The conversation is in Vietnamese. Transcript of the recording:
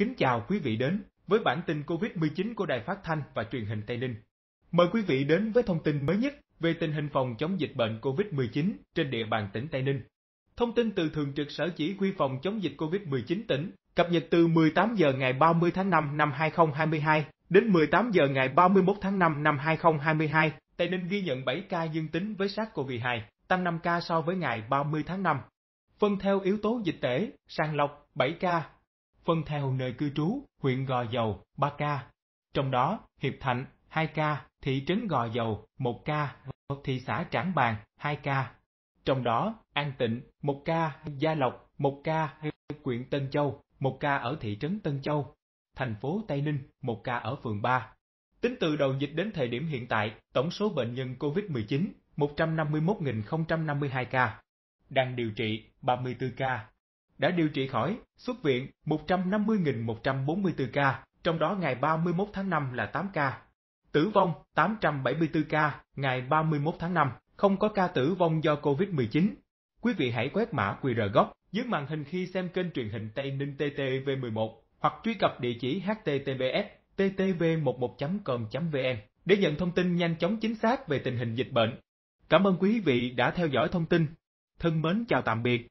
Kính chào quý vị đến với bản tin COVID-19 của Đài Phát thanh và Truyền hình Tây Ninh. Mời quý vị đến với thông tin mới nhất về tình hình phòng chống dịch bệnh COVID-19 trên địa bàn tỉnh Tây Ninh. Thông tin từ Thường trực Sở Chỉ huy phòng chống dịch COVID-19 tỉnh, cập nhật từ 18 giờ ngày 30 tháng 5 năm 2022 đến 18 giờ ngày 31 tháng 5 năm 2022, Tây Ninh ghi nhận 7 ca dương tính với SARS-CoV-2, tăng 5 ca so với ngày 30 tháng 5. Phân theo yếu tố dịch tễ, sàng lọc 7 ca, phân theo nơi cư trú, huyện Gò Dầu 3 ca. Trong đó, Hiệp Thạnh 2 ca, thị trấn Gò Dầu 1 ca, thị xã Trảng Bàng 2 ca. Trong đó, An Tịnh 1 ca, Gia Lộc 1 ca, huyện Tân Châu 1 ca ở thị trấn Tân Châu, thành phố Tây Ninh 1 ca ở phường 3. Tính từ đầu dịch đến thời điểm hiện tại, tổng số bệnh nhân COVID-19 151.052 ca, đang điều trị 34 ca, đã điều trị khỏi, xuất viện 150.144 ca, trong đó ngày 31 tháng 5 là 8 ca. Tử vong 874 ca, ngày 31 tháng 5, không có ca tử vong do COVID-19. Quý vị hãy quét mã QR góc dưới màn hình khi xem kênh truyền hình Tây Ninh TTV11 hoặc truy cập địa chỉ https ttv11.com.vn để nhận thông tin nhanh chóng chính xác về tình hình dịch bệnh. Cảm ơn quý vị đã theo dõi thông tin. Thân mến chào tạm biệt.